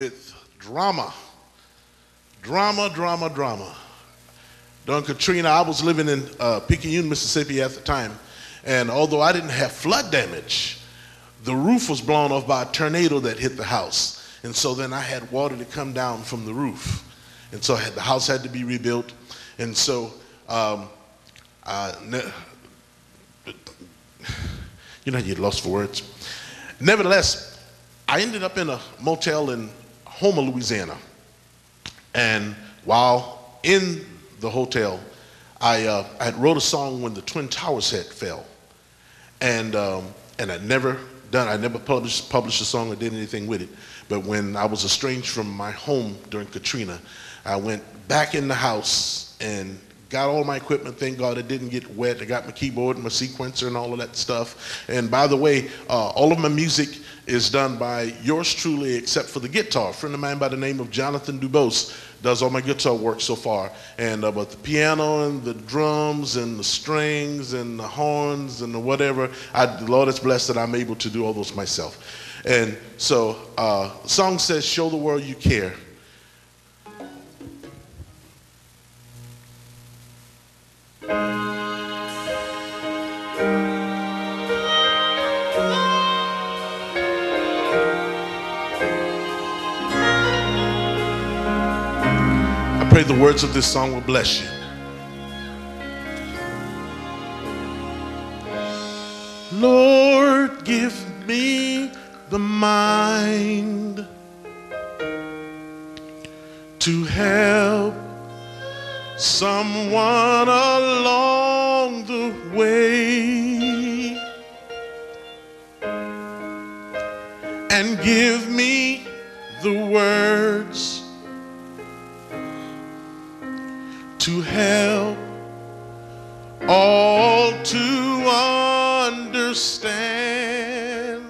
with drama. Drama, drama, drama. During Katrina, I was living in uh, Picayune, Mississippi at the time, and although I didn't have flood damage, the roof was blown off by a tornado that hit the house. And so then I had water to come down from the roof. And so had, the house had to be rebuilt. And so, um, uh, you know, you lost for words. Nevertheless, I ended up in a motel in Houma, Louisiana. And while in the hotel, I, uh, I had wrote a song when the Twin Towers had fell. And, um, and I'd never done, I never published, published a song or did anything with it. But when I was estranged from my home during Katrina, I went back in the house and got all my equipment. Thank God it didn't get wet. I got my keyboard and my sequencer and all of that stuff. And by the way, uh, all of my music is done by yours truly, except for the guitar. A friend of mine by the name of Jonathan Dubose does all my guitar work so far. And uh, but the piano and the drums and the strings and the horns and the whatever, I, the Lord is blessed that I'm able to do all those myself. And so, uh, song says, "Show the world you care." Pray the words of this song will bless you. Lord, give me the mind to help someone along the way and give me the words to help all to understand.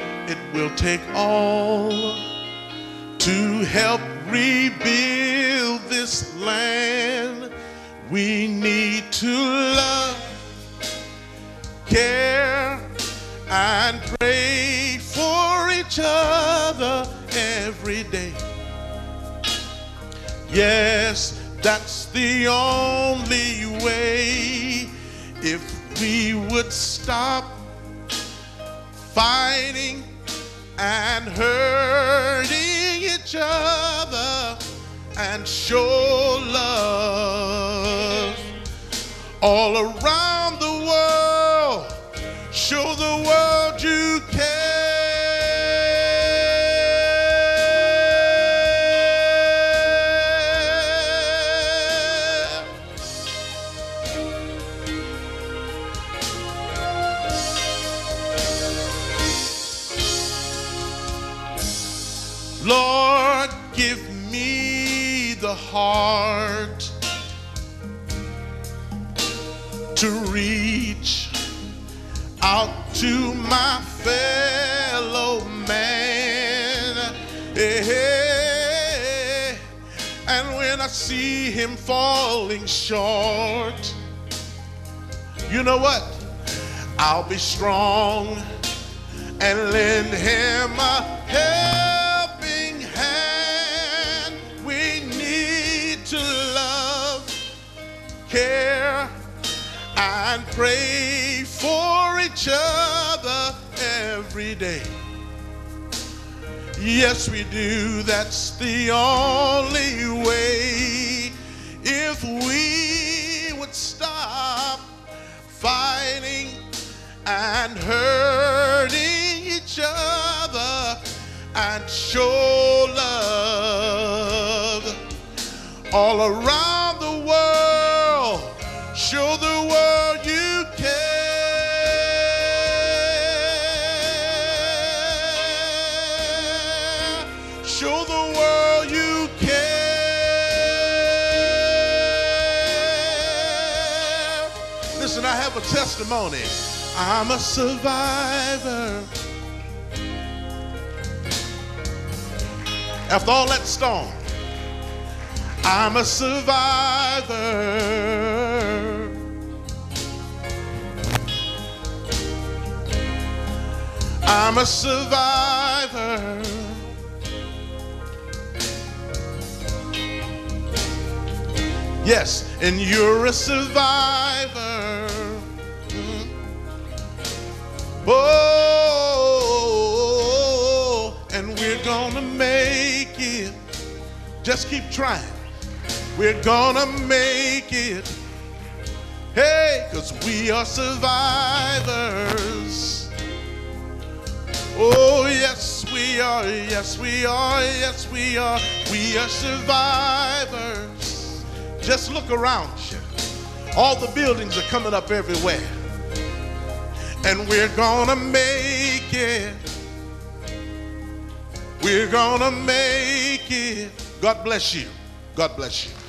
It will take all to help rebuild this land. We need to love, care, and pray for each other every day. Yes, that's the only way. If we would stop fighting and hurting each other and show love all around the world, show the world you the heart to reach out to my fellow man. Eh, And when I see him falling short, you know what? I'll be strong and lend him a helping care, and pray for each other every day. Yes, we do. That's the only way. If we would stop fighting and hurting each other and show love all around Listen, I have a testimony. I'm a survivor. After all that storm, I'm a survivor. I'm a survivor. Yes, and you're a survivor. Oh, and we're gonna make it. Just keep trying. We're gonna make it. Hey, cause we are survivors. Oh, yes, we are. Yes, we are. Yes, we are. We are survivors. Just look around you. All the buildings are coming up everywhere. And we're gonna make it. We're gonna make it. God bless you. God bless you.